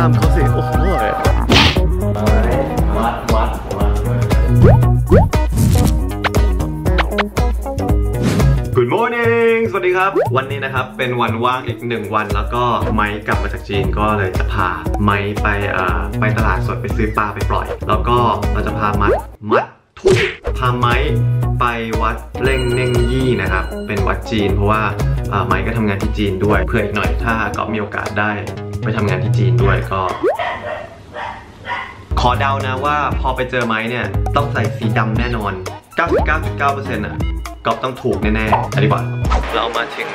ล้ามเขาสิ โอ้โหมัดมัดมัด Good morning สวัสดีครับ วันนี้นะครับ เป็นวันว่างอีกหนึ่งวัน แล้วก็ไม้กลับมาจากจีนก็เลยจะพาไม้ไปเอ่อไปตลาดสดไปซื้อปลาไปปล่อย แล้วก็เราจะพามัดมัดทุยพาไม้ไปวัดเล่งเน่งยี่นะครับ เป็นวัดจีน เพราะว่าเอ่อไม้ก็ทำงานที่จีนด้วย เพื่ออีกหน่อยถ้าก็มีโอกาสได้ ไปทำงานที่จีนด้วยก็ ขอเดานะว่าพอไปเจอไม้เนี่ย ต้องใส่สีดำแน่นอน 99.9%อะก็ต้องถูกแน่ๆอันนี้ก่อนเรามาถึง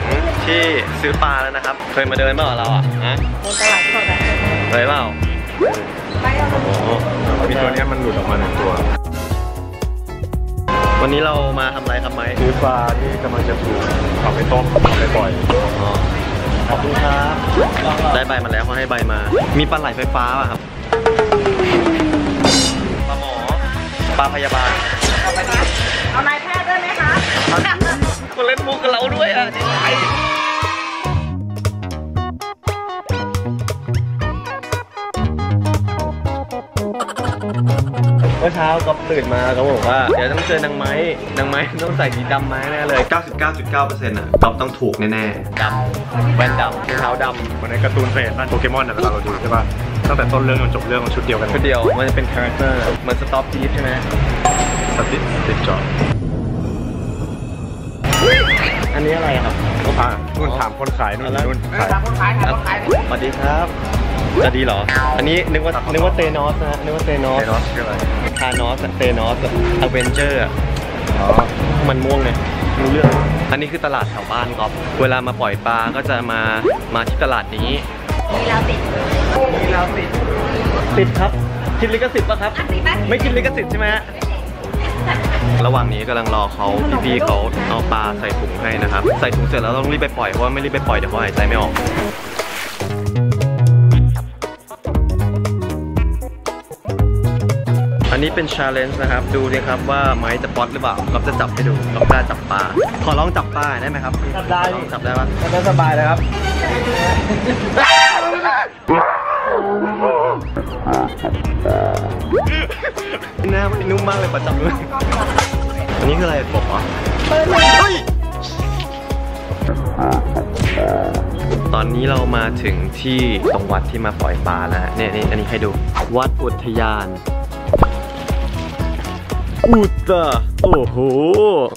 ที่ซื้อปลาแล้วนะครับ เคยมาเดินเปล่าเราอะฮะในตลาดสดอะเคยเปล่าไปเอาโอ้โหมีตัวเนี้ยมันหลุดออกมาหนึ่งตัว วันนี้เรามาทำอะไรครับไม้คือปลาที่กำลังจะถูกเอาไปต้มเอาไปปล่อย อ๋อ ขอบคุณครับได้ใบมาแล้วเขาให้ใบมา มีปลาไหลไฟฟ้าป่ะครับปลาหมอปลาพยาบาล ช้าก็ตื่นมาเขาบอกว่า เดี๋ยวต้องเจอนางไม้นางไม้ต้องใส่สีดำไม้แน่เลย 99.9%อะก๊อฟต้องถูกแน่ๆดำแว่นดำเท้าดำเหมือนในการ์ตูนเคยเห็นนั่นโปเกมอนนะเวลาเราดูใช่ป่ะตั้งแต่ต้นเรื่องจนจบเรื่องมันชุดเดียวกันชุดเดียวมันจะเป็นคาแรคเตอร์เหมือนสต็อปพีชใช่ไหมสติ๊กติดจออันนี้อะไรครับก็พานู่นถามคนขายนู่นนู่นขายตามคนขายตามคนขายสวัสดีครับ จะดีเหรอ อันนี้นึกว่านึกว่าเตนอสนะนึกว่าเตนอไอ้สเนาะชื่ออะไรคานอสเตนอสอเวนเจอร์อ๋อ มันม่วงเลยรู้เรื่อง อันนี้คือตลาดแถวบ้านครับเวลามาปล่อยปลาก็จะมา มาที่ตลาดนี้มีเราติดมีเราติด ติดครับ คิดลิขสิทธิ์ปะครับติดไหมไม่คิดลิขสิทธิ์ใช่ไหมฮะระหว่างนี้กำลังรอเขาพี่ๆเขาเอาปลาใส่ถุงให้นะครับ ใส่ถุงเสร็จแล้วต้องรีบไปปล่อยเพราะว่าไม่รีบไปปล่อยเดี๋ยวเขาหายใจไม่ออก นนี้เป็นชาเลนจ์นะครับ ดูดิครับว่าไม้จะป๊อตหรือเปล่าเราจะจับให้ดูเรากล้าจับปลา ขอลองจับปลาได้ไหมครับจับได้ลองจับได้ปะก็สบายเลยครับหน้ามันนุ่มมากเลยปลาจับด้วยอันนี้คืออะไรกบเหรอเฮ้ยตอนนี้เรามาถึงที่ตรงวัดที่มาปล่อยปลาแล้วฮะเนี่ยนี่อันนี้ให้ดู วัดอุทยาน อุตะโอ้โห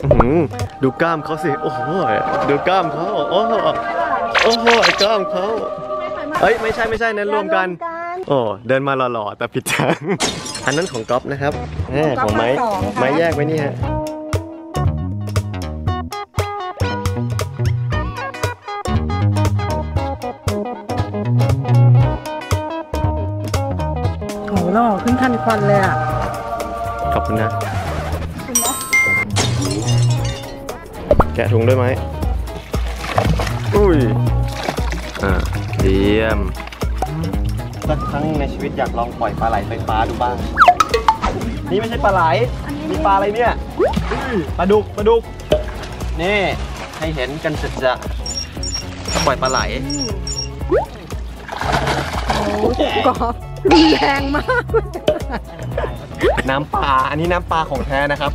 อื้อหือดูกล้ามเขาสิ โอ้โหดูกล้ามเขาโอ้โหโอ้โหกล้ามเขาเอ้ยไม่ใช่ไม่ใช่นั้นรวมกัน โอ้เดินมาหล่อๆแต่ผิดทางอันนั้นของก๊อฟนะครับแหมของไม้ไม้แยกไว้นี่ฮะโหหล่อขึ้นทันควันเลยอะขอบ คุณนะ แกะถุงด้วยไหม อุ้ย อ่าเยี่ยม สักครั้งในชีวิตอยากลองปล่อยปลาไหลไฟฟ้าดูบ้าง นี่ไม่ใช่ปลาไหลนี่ปลาอะไรเนี่ย ปลาดุก ปลาดุก นี่ ให้เห็นกันจะจะถ้าปล่อยปลาไหลโอ้กอบรุนแรงมาก น้ำปลา อันนี้น้ำปลาของแท้นะครับ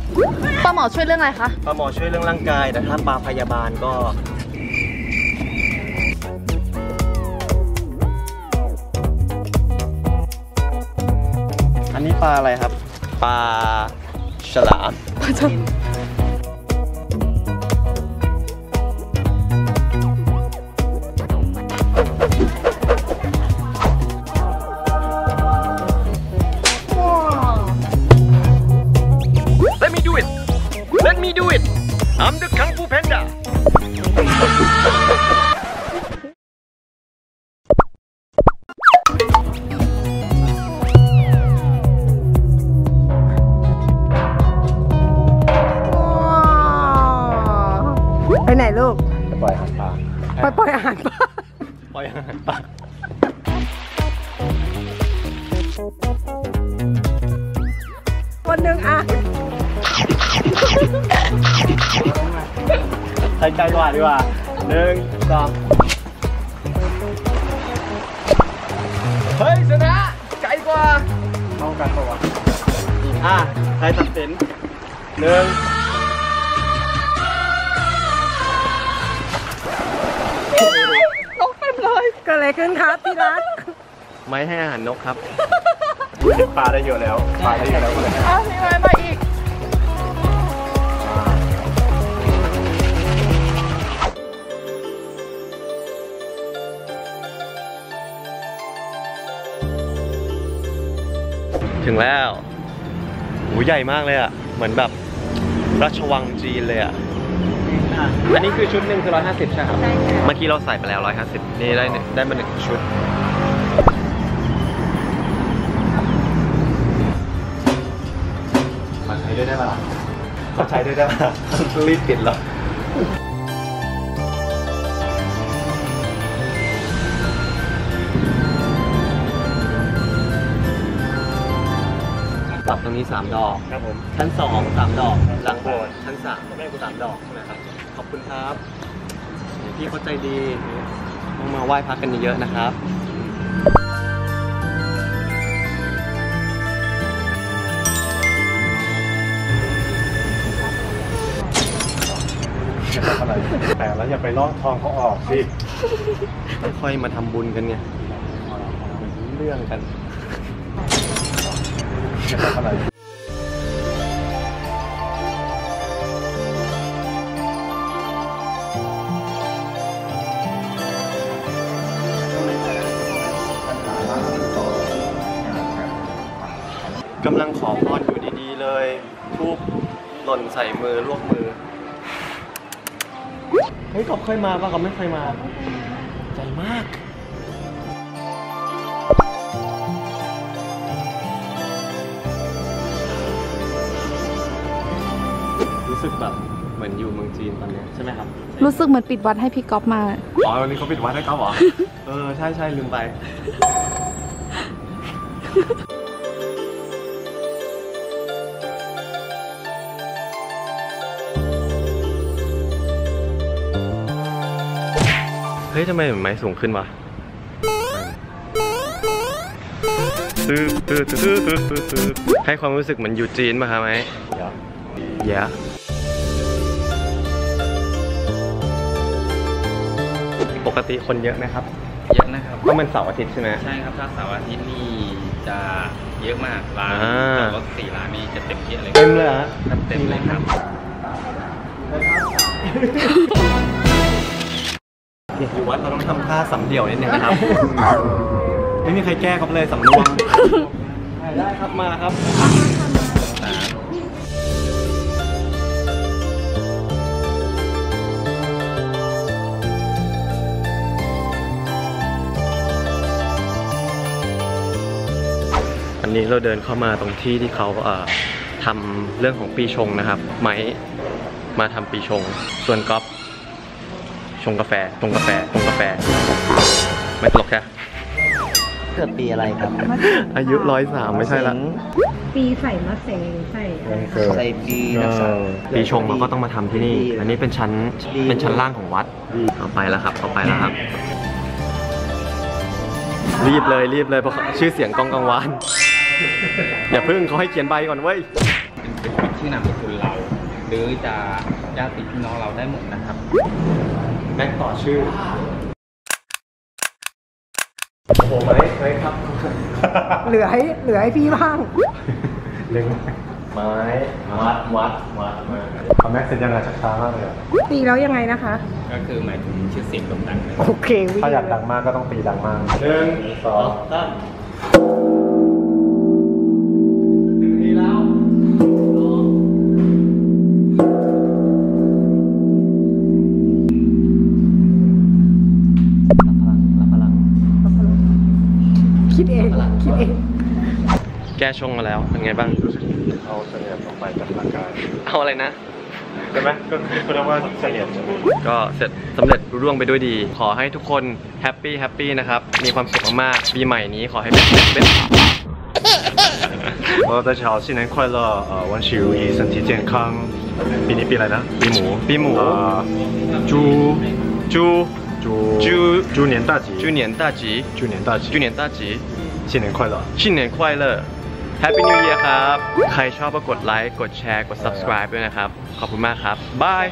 ป้าหมอช่วยเรื่องอะไรคะ ปลาหมอช่วยเรื่องร่างกายแต่ถ้าปลาพยาบาลก็อันนี้ปลาอะไรครับ ปลาฉลาม Let me do it. I'm the Kung ช้ใจกว่าดีกว่าหนึ่งสองเฮ้ยเสกันปะวะอะใครตัดสินหนึ่งนกเต็มเลยเกิดอะไรขึ้นครับพี่รักไม้ให้อาหารนกครับเห็นปลาได้เยอะแล้ว ปลาได้เยอะแล้วก็เลยอ้าวมีไม้มาอีก ถึงแล้วหูใหญ่มากเลยอะ เหมือนแบบราชวังจีนเลยอะ อันนี้คือชุดหนึ่งคือ 150 ใช่ครับใช่ค่ะเมื่อกี้เราใส่ไปแล้ว 150 นี่ได้หนึ่งได้มาหนึ่งชุดมาใช้ด้วยได้ปะล่ะขอใช้ด้วยได้ปะล่ะรีบปิดแล้ว ปรับตรงนี้ 3 ดอก ครับผม ชั้นสองสามดอก หลังโบสถ์ชั้นสามแม่กูสามดอกใช่ไหมครับ ขอบคุณครับ พี่เขาใจดีต้องมาไหว้พระกันเยอะๆนะครับอย่าทำอะไรแต่แล้วอย่าไปลอกทองเขาออกสิค่อยๆมาทำบุญกันเนี่ยเรื่องกัน อย่าทำอะไรกำลังขอพรอยู่ดีๆเลยทูบหล่นใส่มือลวกมือ เฮ้ยกอบเคยมาป่ะกอบไม่เคยมา ใจมาก สึกแบบเหมือนอยู่เมืองจีนตอนเนี้ยใช่ไหมครับรู้สึกเหมือนปิดวัดให้พี่ก๊อฟมา อ๋อวันนี้เขาปิดวัดให้เขาเหรอ เออ ใช่ใช่ลืมไป เฮ้ยทำไมเหมือนไม้สูงขึ้นวะตื้อตื้อตื้อตื้อตื้อตื้อให้ความรู้สึกเหมือนอยู่จีนมาครับไหมอย่าเยอ ปกติคนเยอะไหมครับ เยอะนะครับก็มันเสาร์อาทิตย์ใช่ไหมใช่ครับถ้าเสาร์อาทิตย์นี่จะเยอะมากร้านอ่ารถสี่ร้านนี้จะเต็มเยอะเลยเต็มเลยเหรอฮะครับเต็มเลยครับอยู่วัดเราต้องทำท่าสำเดี่ยวนิดนึงนะครับ ไม่มีใครแก้ครับเลยสำรวมได้ครับมาครับ นนี้เราเดินเข้ามาตรงที่ที่เขาเอ่อทำเรื่องของปีชงนะครับ ไม้มาทำปีชง ส่วนก๊อฟชงกาแฟชงกาแฟชงกาแฟ ไม่ตลกแค่เกิดปีอะไรครับ อายุร้อยสามไม่ใช่ละปีใส่มะเสงใส่อะไรคะใส่ปีนะครับปีชงเราก็ต้องมาทำที่นี่ อันนี้เป็นชั้นดีเป็นชั้นล่างของวัดเอาไปแล้วครับเอาไปแล้วครับ รีบเลยรีบเลยเพราะชื่อเสียงกองกังวาน อย่าพึ่งเขาให้เขียนใบก่อนเว้ยเป็นเป็นชื่อนามสกุลเรา หรือจะญาติพี่น้องเราได้หมดนะครับแม็กต่อชื่อโอ้โหไหมไหมครับเหลือให้เหลือให้พี่บ้างเล็งไม้วัดวัดวัดมาคอมแม็กเสร็จยังไงช้าๆมากเลยอะตีแล้วยังไงนะคะ ก็คือหมายถึงชื่อเสียงโด่งดังเลยโอเควิ่งถ้าอยากดังมากก็ต้องตีดังมากหนึ่งสองสาม คิดเอง คิดเอง แก้ชงมาแล้ว เป็นไงบ้าง เอาเสนียดออกไปจากร่างกาย เอาอะไรนะ ใช่ไหมก็คือเรียกว่าเสนียดใช่ไหม ก็เสร็จสำเร็จรุ่ร่วงไปด้วยดี ขอให้ทุกคนแฮปปี้แฮปปี้นะครับ มีความสุขมากๆปีใหม่นี้ขอให้เป็นเป็น เออ大家好新年快乐呃万事如意身体健康ปีนี้ปีอะไรนะ ปีหมู ปีหมู เอ่อ猪 จู 猪 猪猪年大吉จูเนียนต้าจี 猪年大吉จูเนียนต้าจี 新年快乐新年快乐 Happy New Year ครับ ใครชอบก็กดไลค์ กดแชร์ กด subscribe ด้วยนะครับ ขอบคุณมากครับ บาย